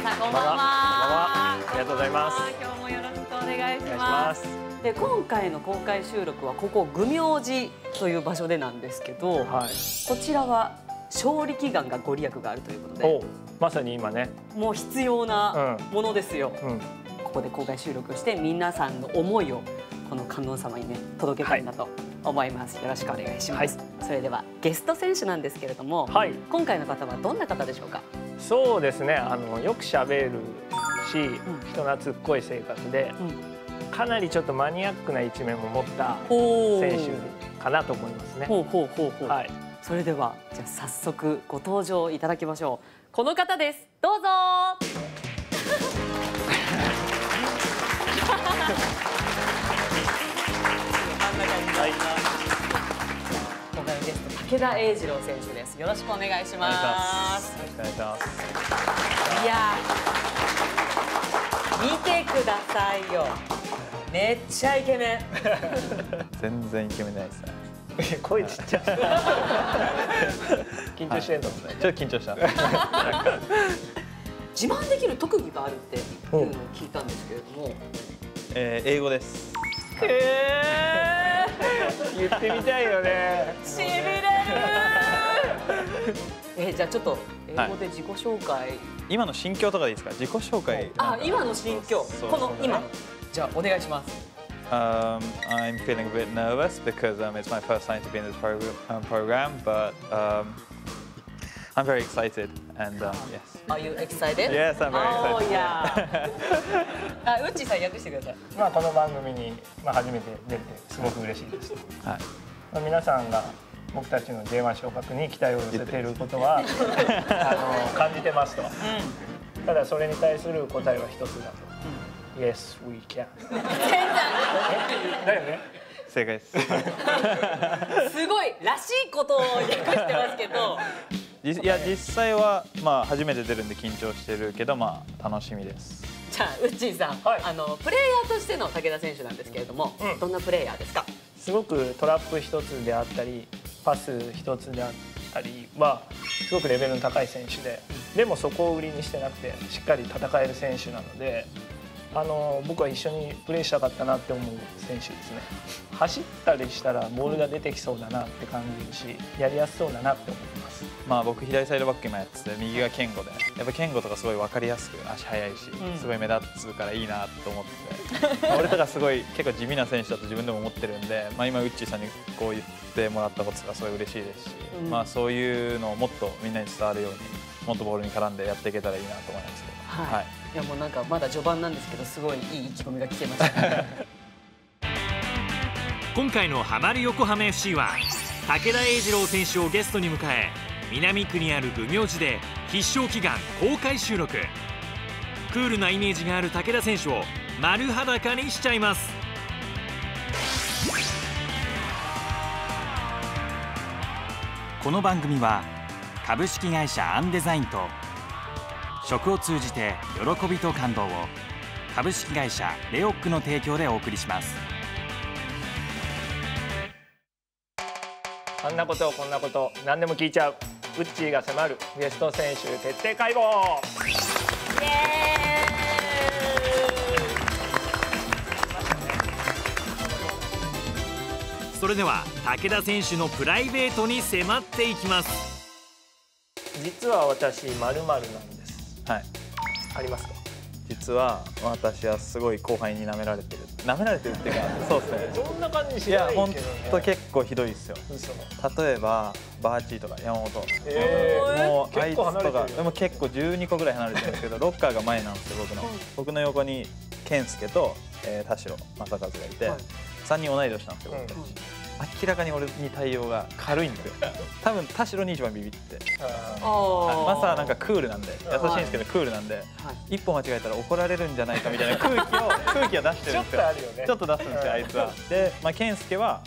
皆さんこんばんは。ありがとうございます。今日もよろしくお願いしま。ますす。で今回の公開収録はここ愚明寺という場所でなんですけど、はい。こちらは勝力岩がご利益があるということで、まさに今ね。もう必要なものですよ。うん。ここで公開収録して皆さんの思いをこの観音様にね届けたいなと思います。よろしくお願いします。それではゲスト選手なんですけれども、はい。今回の方はどんな方でしょうか？そうですね。あのよく喋るし、人懐っこい性格で、かなりちょっとマニアックな一面も持ったお選手かなと思いますね。ほうほうほうほう。はい。それではじゃあ早速ご登場いただきましょう。この方です。どうぞ。はい。今回のゲスト武田英二郎選手です。よろしくお願いします。よろしくお願いします。いやー見てくださいよ。めっちゃイケメン。全然イケメンないですね。声ちっちゃい。緊張してんの？ちょっと緊張した。自慢できる特技があるっていうのを聞いたんですけれども。えー、英語です。くー言ってみたいよね。しびれるえーじゃあちょっと英語で自己紹介、今の心境とかでいいですか。自己紹介。あ今の心境この今じゃあお願いします Um, I'm feeling a bit nervous because um, it's my first time to be in this progr- um, program, but um, I'm very excited and um, yes. Are you excited? Yes, I'm very Oh excited. yeah あウッチーさん訳してくださいまあこの番組にまあ初めて出てすごく嬉しいです。はい。まあ皆さんが僕たちの J1 昇格に期待を寄せていることは あの感じてますと。ただそれに対する答えは一つだと。Yes, we can. えだよね。正解です。すごいらしいことを訳してますけどじいや実際はまあ初めて出るんで緊張してるけどまあ楽しみです。じゃあウッチーさん、はい。あのプレイヤーとしての武田選手なんですけれども、うん。どんなプレイヤーですか？すごくトラップ一つであったりパス一つであったりはすごくレベルの高い選手ででもそこを売りにしてなくてしっかり戦える選手なのであの僕は一緒にプレーしたかったなって思う選手ですね。走ったりしたらボールが出てきそうだなって感じるしやりやすそうだなって思います。まあ僕左サイドバック今やってて右が健吾で。やっぱ健吾とかすごい分かりやすく足速いし、うん。すごい目立つからいいなと思って。てまあ俺とかすごい結構地味な選手だと自分でも思ってるんで、まあ、今ウッチーさんにこう言ってもらったことがすごい嬉しいですし、うん。まあそういうのをもっとみんなに伝わるようにもっとボールに絡んでやっていけたらいいなと思いますけど。はい。はい。いやもうなんかまだ序盤なんですけどすごいいい意気込みが聞けました今回のハマる横浜 FC は武田英二郎選手をゲストに迎え南区にある愚明寺で必勝祈願公開収録。クールなイメージがある武田選手を丸裸にしちゃいます。この番組は株式会社アンデザインと食を通じて喜びと感動を株式会社レオックの提供でお送りします。あんなことこんなこと何でも聞いちゃう。ウッチーが迫るゲスト選手徹底解剖。イエそれでは武田選手のプライベートに迫っていきます実は私まるなんです。はい。ありますか？実は私はすごい後輩に舐められてる。舐められてるっていうか そうですね。そんな感じしいないけどね。や本当結構ひどいですよ。嘘。例えばバーチーとか山本、えー。もうあいつとかでも結構12個ぐらい離れてるんですけどロッカーが前なんですよ僕の。僕の横に健介と、えー、田代正和がいて、はい。3人同い年なんですよ、うん明らかに俺に対応が軽いんですよ。多分田代に一番ビビって。マサはなんかクールなんで。優しいんですけどクールなんで。はい。一歩間違えたら怒られるんじゃないかみたいな空気を 空気は出してるんですよ。とあるよね。ちょっと出すんですよあいつは。で、まあ、健介は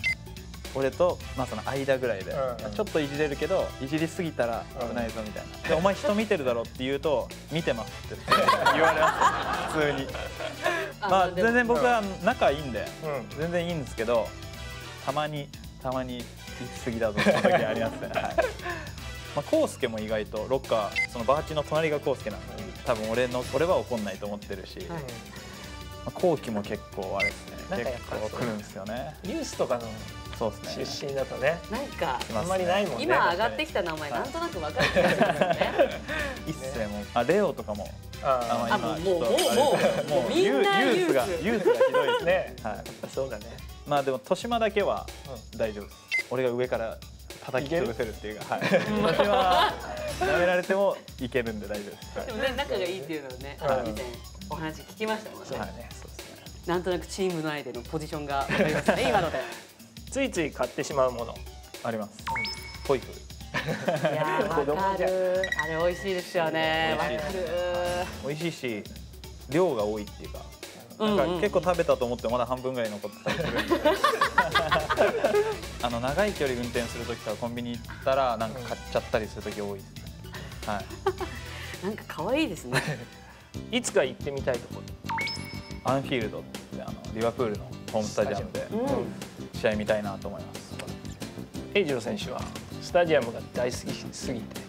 俺とマサの間ぐらいで、うん。ちょっといじれるけどいじりすぎたら危ないぞみたいな、でお前人見てるだろって言うと見てますって。言われます普通に。まあ全然僕は仲いいんでうん。全然いいんですけどたまにたまに行き過ぎだぞって時ありますね。はい。まあ、コウスケも意外とロッカーそのバーチの隣がコウスケなんで多分俺の俺は怒んないと思ってるし、はい。まあ後期も結構あれですね結ぱ構来るんですよね。ユースとかのそうですね。出身だとねなんかあんまりないもんね今上がってきた名前なんとなく分かる気がすよね。一世もあレオとかもああもうもうもうもうみんなユースがユースが。ひどいですあね。はい。そうだねまあでも豊島だけは大丈夫です。俺が上から叩き潰せるっていうかはい。豊島は舐められてもいけるんで大丈夫です。はい。でもね仲がいいっていうのをねうん以前お話聞きましたもんね。そうだねそうですね。なんとなくチーム内でのポジションが分かりましたね 今ので。ついつい買ってしまうものあります。トイフいや わかる。あれ美味しいですよね。わか美味しいる。美味しいし量が多いっていうかなんか結構食べたと思ってもまだ半分ぐらい残ってたりするんで。あの長い距離運転する時とかコンビニ行ったらなんか買っちゃったりする時多い。ですねはい。なんか可愛いですね。いつか行ってみたいとこアンフィールドってあのリバプールのホームスタジアムでうん。試合見たいなと思います。英二郎選手はスタジアムが大好きすぎて。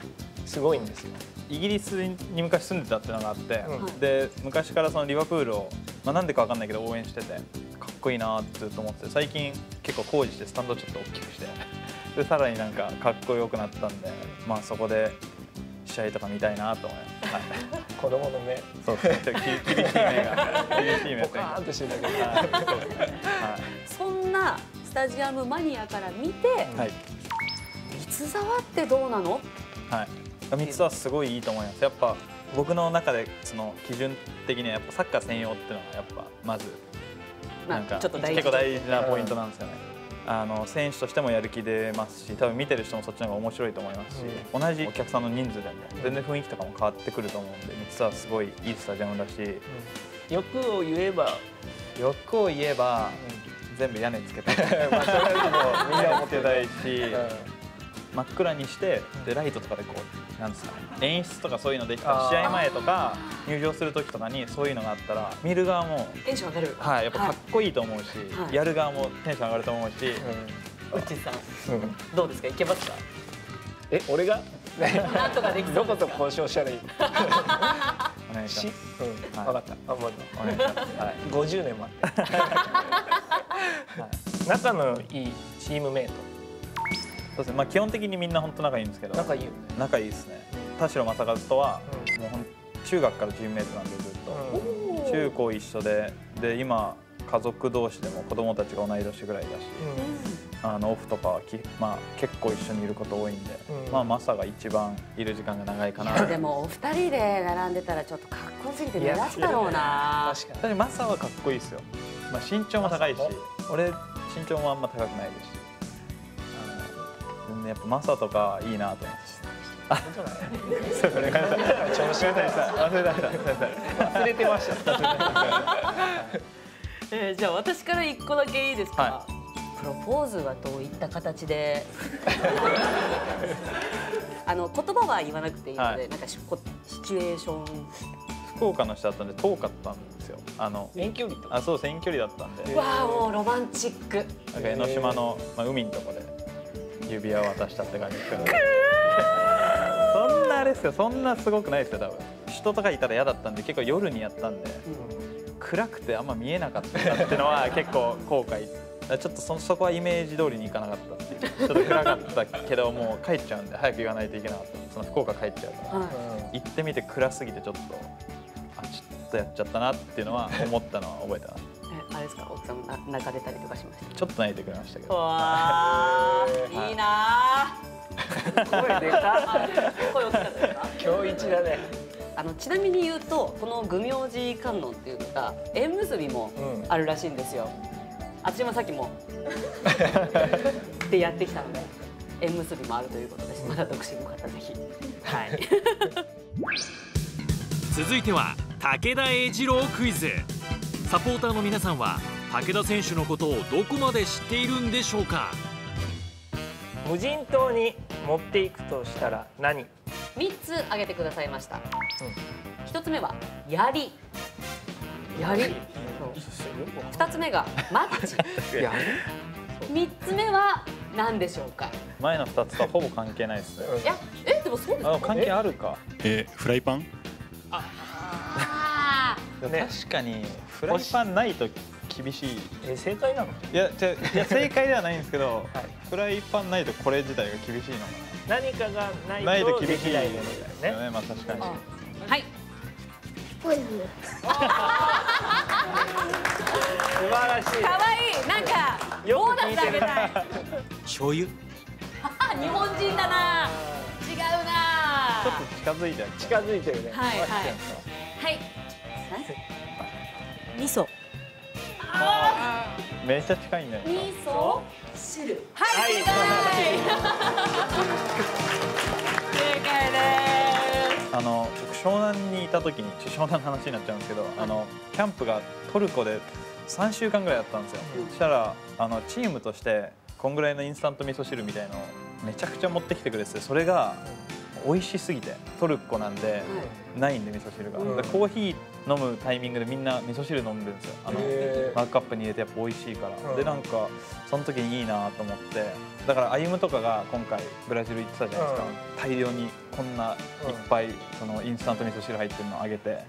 すごいんですよイギリスに昔住んでたっていうのがあって、うん。で昔からそのリバプールを、まあ、なんでかわかんないけど応援しててかっこいいなってずっと思ってて最近結構工事してスタンドちょっと大きくして でさらになんかかっこよくなったんで、まあ、そこで試合とか見たいなと思います、はい、子供の目。そうですねちょっとき厳しい目が 厳しい目ポカーンとしてたけど。はい。そんなスタジアムマニアから見てはい、はい三沢ってどうなの？はい、三つはすごいいいと思います。やっぱ僕の中でその基準的にはやっぱサッカー専用っていうのがやっぱまずまあなんか結構大事なポイントなんですよね。あの選手としてもやる気出ますし多分見てる人もそっちの方が面白いと思いますし、同じお客さんの人数でも全然雰囲気とかも変わってくると思うんで三つはすごいいいスタジアムだし。欲を言えば。欲を言えば全部屋根つけたい。まあそれはもうみんな思ってつけたいし。う真っ暗にしてでライトとかでこうなんですかね演出とかそういうのできたら試合前とか入場する時とかにそういうのがあったら見る側もテンション上がる。はいやっぱかっこいいと思うし、はい。やる側もテンション上がると思うし、ん。うっちーさん。うん。うんどうですか？いけますか？え俺が？なんとかできどこと交渉したらいい？お願いしします。うん。はい。分かった。あもう。お願いします、はい。50年待って仲のいいチームメイトそうですね。まあ基本的にみんな本当仲いいんですけど。仲いいよね。仲いいですね。田代正和とは、うもう中学からチームメイトなんでずっと、うん。中高一緒でで今家族同士でも子供たちが同い年ぐらいだし、あのオフとかはき、まあ、結構一緒にいること多いんで、うん。まあマサが一番いる時間が長いかな。いやでもお二人で並んでたらちょっとかっこよすぎて目立つだろうな。確か確かにマサはかっこいいですよ、まあ、身長も高いし俺身長もあんま高くないですしやっぱマサとかいいなと思って。に本当だねそうごめんなさい。調子忘れてました。忘れてました。すいません忘れてました。えーじゃあ私から一個だけいいですか、はプロポーズはどういった形で？あの言葉は言わなくていいので、はい。なんかしこシチュエーション。福岡の人だったんで遠かったんですよ。あの遠距離とあそう遠距離だったんで。わあもうロマンチック。なんか江ノ島の、まあ、海のとこで指輪を渡したって感じですけどそんなあれですよ。そんなすごくないですよ多分。人とかいたら嫌だったんで結構夜にやったんで。暗くてあんま見えなかったっていうのは結構後悔。ちょっとそそこはイメージ通りにいかなかったっていう。ちょっと暗かったけどもう帰っちゃうんで早く言わないといけなかった。その福岡帰っちゃうから。はい。行ってみて暗すぎてちょっとあちょっとやっちゃったなっていうのは思ったのは覚えてますえあれですか？奥さんもな泣かれたりとかしました？ちょっと泣いてくれましたけど。わあい。いなあ声でか。声大きかったですか？今日一だね。あのちなみに言うとこの愚名字観音っていうのが縁結びもうん。あるらしいんですよ。あっちも。さっきもでやってきたので縁結びもあるということです。まだ独身の方ぜひ。はい。続いては武田栄二郎クイズサポーターの皆さんは武田選手のことをどこまで知っているんでしょうか？無人島に持っていくとしたら何？三つ挙げてくださいました。一つ目は槍。槍？二つ目がマッチ。や三つ目は何でしょうか？前の2つとはほぼ関係ないですねいや、えでもそうですあか。関係あるかえーフライパン？ね。確かにフライパンないと厳しい。え正解なの？いやじゃいや正解ではないんですけど、はい。フライパンないとこれ自体が厳しいのか何かがななないいと厳しいきないものだよね。まあ確かに。はい。ポイズ素晴らしい。可愛いなんかよボーナスあげたい。醤油？あ 日本人だな。違うな。ちょっと近づいて近づいてるね。はいはい。はい味噌。めっちゃ近いんだよ味噌？汁。はいはい。正解正解です。あの僕湘南にいた時に湘南の話になっちゃうんですけど、あのキャンプがトルコで3週間ぐらいだったんですよ、そしたらあのチームとしてこんぐらいのインスタント味噌汁みたいのをめちゃくちゃ持ってきてくれててそれが美味しすぎてトルコなんで、ないんで味噌汁が、うん。でコーヒー飲むタイミングでみんな味噌汁飲んでるんですよ。あのマグカップに入れてやっぱ美味しいから、うん。でなんかその時にいいなと思って。だから歩夢とかが今回ブラジル行ってたじゃないですか、大量にこんないっぱいそのインスタント味噌汁入ってるのあげて、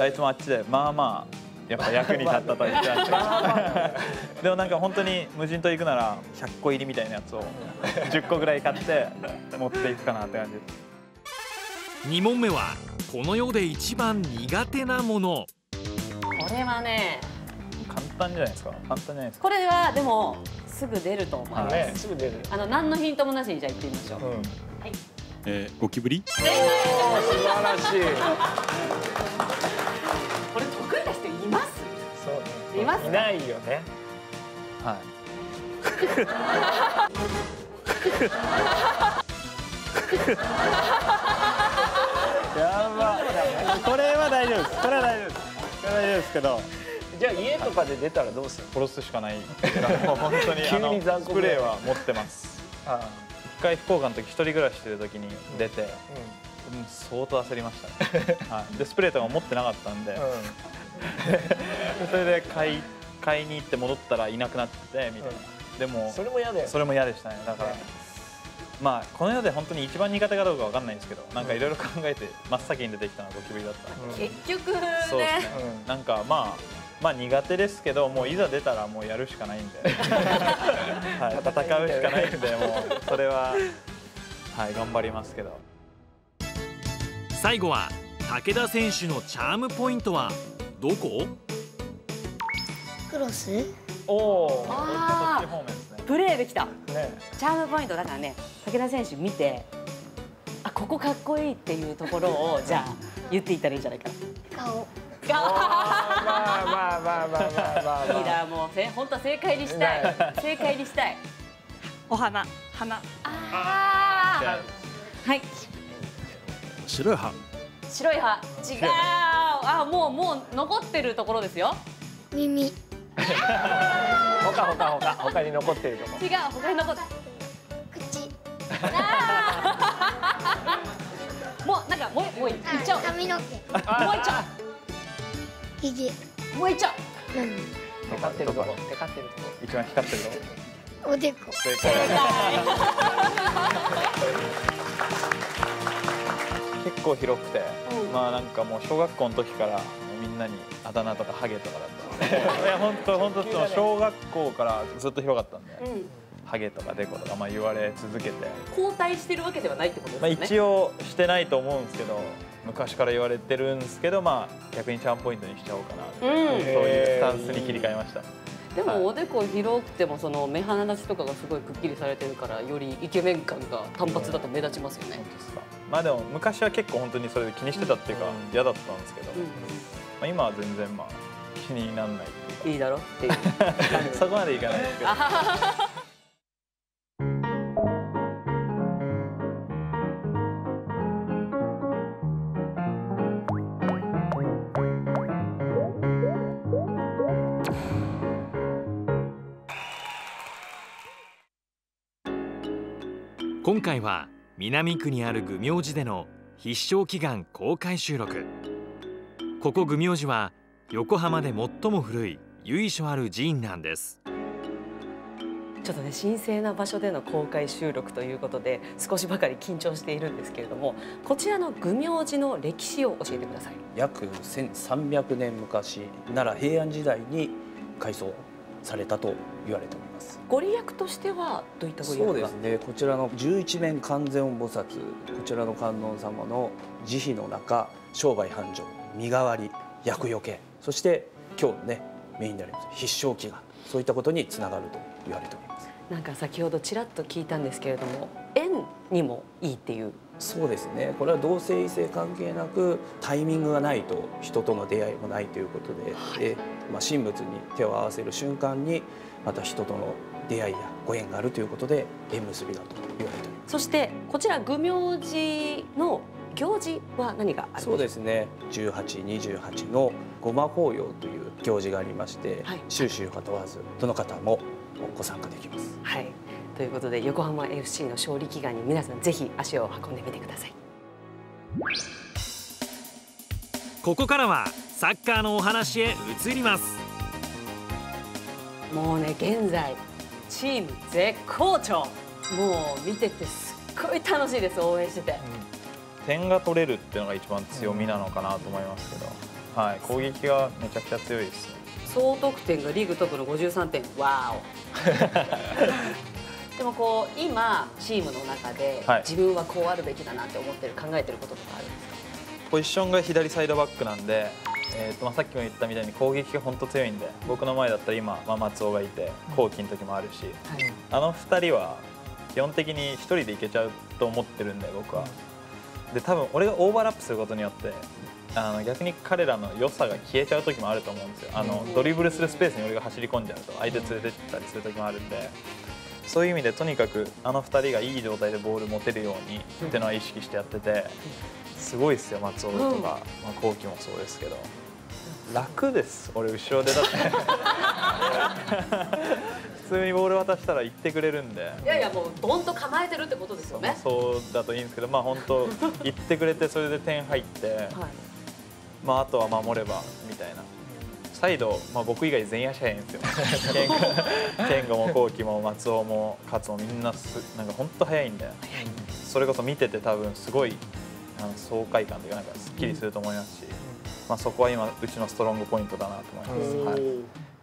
あいつもあっちでまあまあやっぱ役に立ったと言って ました でもなんか本当に無人島行くなら100個入りみたいなやつを10個ぐらい買って持っていくかなって感じです2問目はこの世で一番苦手なもの。これはね簡単じゃないですか。簡単じゃないですか。これはでもすぐ出ると思います、ねすぐ出る。あの何のヒントもなしにじゃあ行ってみましょう、うん。えーゴキブリ？素晴らしい。これ得意な人います？そういますないよね。はい 大丈夫です。これは大丈夫です。これは大丈夫ですけど。じゃあ家とかで出たらどうする？殺すしかない。もう本当に急にあの残酷スプレーは持ってます。あ一回福岡の時一人暮らししてる時に出て、ううん相当焦りましたね、はい、でスプレーとか持ってなかったんで、んうん。それで買い買いに行って戻ったらいなくなっててみたいな、でもそれも嫌だよそれも嫌でしたね。だから、まあこの世で本当に一番苦手かどうかわかんないんですけどなんかいろいろ考えて真っ先に出てきたのがゴキブリだったんで、結局ね。そうですね、うん。なんかまあまあ苦手ですけどもういざ出たらもうやるしかないんで、はい、戦うしかないんでもうそれははい頑張りますけど。最後は武田選手のチャームポイントはどこ？クロス？おおそっあち方面プレーできた。ね。チャームポイントだからね武田選手見てあここかっこいいっていうところをじゃあ言っていったらいいんじゃないか顔。まあまあまあまあまあまあなリーダーもせ本当は正解にしたい。正解にしたい。お花。花。ああはい。白い歯。白い歯。違う。あもうもう残ってるところですよ。耳ほかほかほか他に残ってるとこ。違う他に残って口。もうなんかもうもういっちゃおう髪の毛。もういっちゃう。もういっちゃおう。何？テカってるとこ。テカってるとこ。一番光ってるのおでこ。正解。結構広くて、まあなんかもう小学校の時からみんなにあだ名とかハゲとかだったので。いや本当本当その小学校からずっと広かったんで、うん。ハゲとかデコとかまあ言われ続けて、交代してるわけではないってことですまあ、一応してないと思うんですけど昔から言われてるんですけどまあ逆にチャームポイントにしちゃおうかなうん。そういうスタンスに切り替えました。でもおでこ広くてもその目鼻立ちとかがすごいくっきりされてるからよりイケメン感が単発だと目立ちますよね。本。当ですか。まあでも昔は結構本当にそれで気にしてたっていうかうん。嫌だったんですけど、うんまあ、今は全然まあ気にならないっていういいだろ？っていう。か そこまでいかないですけど。今回は南区にある愚明寺での必勝祈願公開収録ここ愚明寺は横浜で最も古い由緒ある寺院なんです。ちょっとね神聖な場所での公開収録ということで少しばかり緊張しているんですけれどもこちらの愚明寺の歴史を教えてください。約1300年昔奈良平安時代に改装されたと言われております。ご利益としてはどういったご利益が？そうですね。こちらの十一面観世音菩薩こちらの観音様の慈悲の中商売繁盛身代わり厄除け。そして今日のねメインになります必勝祈願。そういったことにつながると言われております。なんか先ほどちらっと聞いたんですけれども縁にもいいっていう。そうですね。これは同性異性関係なくタイミングがないと人との出会いもないということで,、でまあ、神仏に手を合わせる瞬間にまた人との出会いやご縁があるということで縁結びだと言われております。そしてこちら愚明寺の行事は何があるんでしょそうですね。1828のごま法要という行事がありまして、はい。収集が問わずどの方もご参加できます。はい。ということで横浜 FC の勝利祈願に皆さんぜひ足を運んでみてください。ここからはサッカーのお話へ移ります。もうね現在チーム絶好調。もう見ててすっごい楽しいです応援してて点が取れるっていうのが一番強みなのかなと思いますけど、はい、攻撃がめちゃくちゃ強いですね。総得点がリーグトップの53点。わお。でもこう今チームの中ではい。自分はこうあるべきだなって思ってる考えてることとかあるんですか？ポジションが左サイドバックなんで、えーとまあ、さっきも言ったみたいに攻撃が本当強いんで僕の前だったら今、まあ、松尾がいて後期の時もあるしはい。あの2人は基本的に1人でいけちゃうと思ってるんで僕は。で多分俺がオーバーラップすることによってあの逆に彼らの良さが消えちゃう時もあると思うんですよ。あのドリブルするスペースに俺が走り込んじゃうと相手連れてったりする時もあるんで。そういう意味でとにかくあの2人がいい状態でボール持てるようにっていうのは意識してやっててすごいですよ松尾とか、まあ、後期もそうですけど楽です。俺後ろでだって。普通にボール渡したら行ってくれるんで。いやいやもうドンと構えてるってことですよね。そうだといいんですけど、まあ本当言ってくれてそれで点入って、はい。まああとは守ればみたいな。サイド、まあ、僕以外全員足早いんですよ。健吾も後期も松尾も勝もみんなすなんか本当早いんで、それこそ見てて多分すごいあの爽快感というかなんかすっきりすると思いますし、まあそこは今うちのストロングポイントだなと思います。は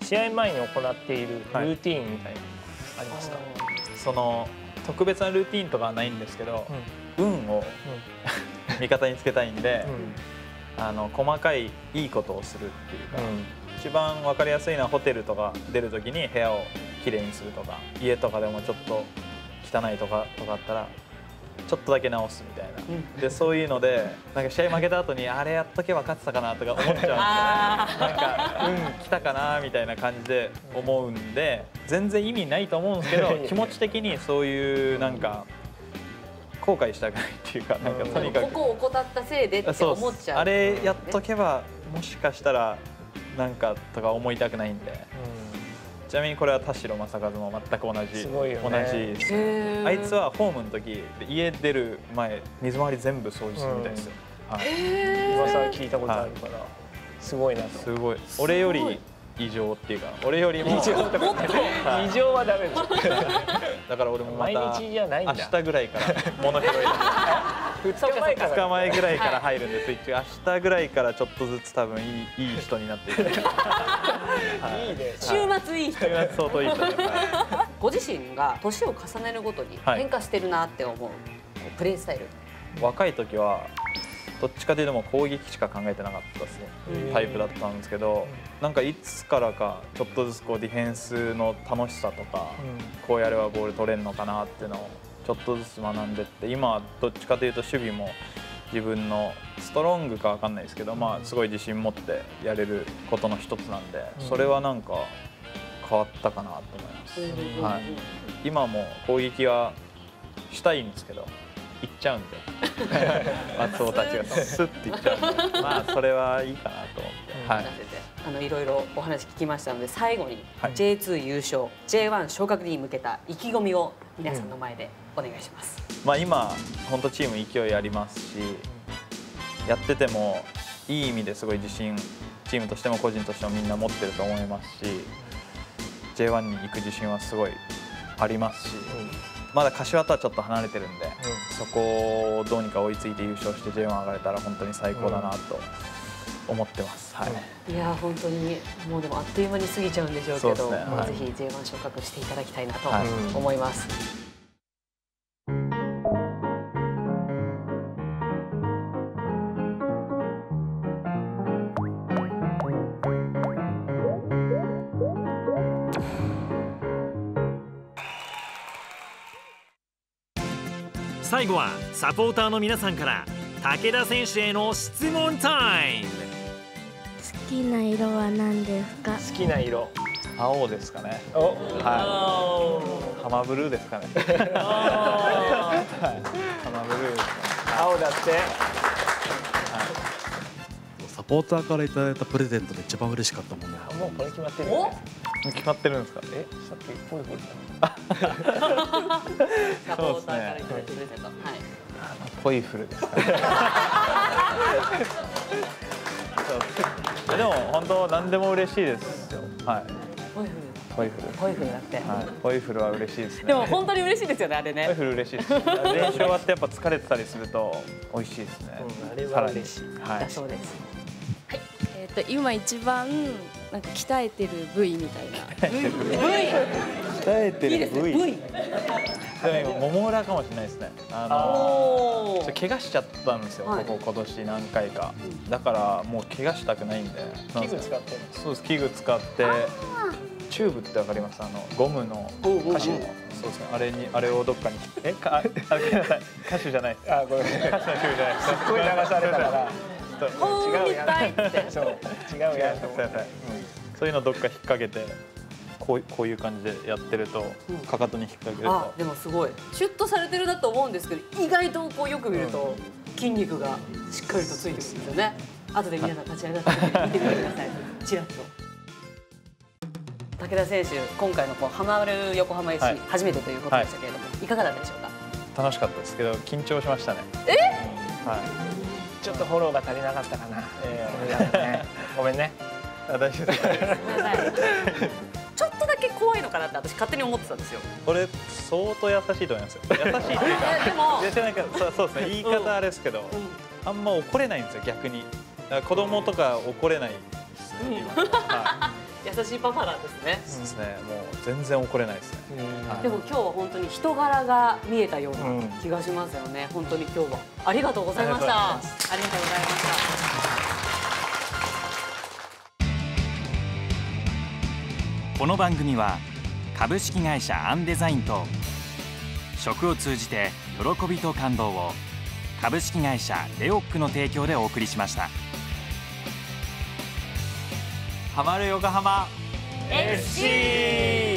い。試合前に行っているルーティーンみたいなのありますか、その特別なルーティンとかはないんですけど、運を味方につけたいんで。あの細かいいいことをするっていうか、一番分かりやすいのはホテルとか出る時に部屋をきれいにするとか家とかでもちょっと汚いとかとかあったらちょっとだけ直すみたいな、でそういうのでなんか試合負けた後にあれやっとけば勝ってたかなとか思っちゃうんでなんかうん来たかなみたいな感じで思うんで全然意味ないと思うんですけど 気持ち的にそういうなんか後悔したくないっていうかなんかとにかく。ここを怠ったせいでって思っちゃうあれやっとけばもしかしたらなんかとか思いたくないんでちなみにこれは田代正和も全く同じすごいよね。同じですあいつはホームの時家出る前水回り全部掃除するみたいですよ、はい。噂は聞いたことあるから、すごいなと。すごい。俺より異常っていうか俺よりも異常とか異常はダメです だから俺もまた毎日じゃないんだ。明日ぐらいから物拾い2 日前か2ら日前ぐらいから入るんでスイッチ。が明日ぐらいからちょっとずつ多分いいいい人になっていく 週末いい人。相当いい人。ご自身が年を重ねるごとにはい。変化してるなって思う、こうプレースタイル。若い時はどっちかというと攻撃しか考えてなかったですね。タイプだったんですけどなんかいつからかちょっとずつこうディフェンスの楽しさとかこうやればボール取れるのかなっていうのをちょっとずつ学んでって今はどっちかというと守備も自分のストロングかわかんないですけどまあすごい自信持ってやれることの一つなんでそれはなんか変わったかなと思います。はい。今も攻撃はしたいんですけど行っちゃうんで。松尾たちが。スッて行っちゃうんで。まあそれはいいかなと思って、はい。させてあのいろいろお話聞きましたので最後にはい。J2 優勝 J1 昇格に向けた意気込みを皆さんの前でお願いします。まあ今本当チーム勢いありますしやっててもいい意味ですごい自信チームとしても個人としてもみんな持ってると思いますし J1 に行く自信はすごいありますし、まだ柏とはちょっと離れてるんで、そこをどうにか追いついて優勝して J1 上がれたら本当に最高だなと思ってます。はい。いやー本当にもうでもあっという間に過ぎちゃうんでしょうけどねはいぜひ J1 昇格していただきたいなとはい思います。最後はサポーターの皆さんから武田選手への質問タイム好きな色は何ですか？好きな色青ですかね。おはい。ハマブルーですかね。はい。ハマブルーですね。青だってサポーターからいただいたプレゼントで一番嬉しかったものはもうこれ決まってるよね決まってるんですか？えさっきポイポイサポーターからいただいてプレゼント。はい。ポイフルですかね。本当何でも嬉しいですよ。はい。ポイフルポイフル。ポイフルだって。はい。ポイフルは嬉しいですね。でも本当に嬉しいですよねあれポイね。フル嬉しいです。練習終わってやっぱ疲れてたりすると美味しいですね。うんあれはさらに嬉しいはいだ。そうです。えっ、と今一番なんか鍛えてる部位みたいな。鍛えていいですね。でも今もも裏かもしれないですね。あのおちょっと怪我しちゃったんですよ、はい。ここ今年何回か、だからもう怪我したくないんで。器具使ってるそうです器具使って。チューブってわかります？あのゴムの歌手の。そうですね。あれにあれをどっかに。えかああごめんなさい。歌手じゃない。あごめん歌手のチューブじゃない。ですすっごい流されたから。ちょっとほーみたいって。そう違うやんと思って。すいませんう。んそういうのどっか引っ掛けてこうこういう感じでやってると、うんかかとに引っ掛けると。あでもすごい。シュッとされてるなと思うんですけど意外とこうよく見ると筋肉がしっかりとついてるんですよね。後で皆さん立ち上がって見てみてください。ちらっと。武田選手今回のこうハマる横浜 FC、はい。初めてということでしたけれども、い、かがだったでしょうか？楽しかったですけど緊張しましたね。え？はい。ちょっとフォローが足りなかったかな。俺らもね。ごめんね。あ大丈夫です。ごめんなさいちょっとだけ怖いのかなって私勝手に思ってたんですよ。これ相当優しいと思いますよ。優しいっていうかえでもなんかそうそうですね言い方あれですけど、あんま怒れないんですよ逆に。子供とか怒れないですね、今。は優しいパパなんですね。いそうですねもう全然怒れないですね、はい。でも今日は本当に人柄が見えたような気がしますよね、本当に今日は。ありがとうございました。ありがとうございましたこの番組は株式会社アンデザインと食を通じて喜びと感動を株式会社レオックの提供でお送りしました。ハマる横浜 FC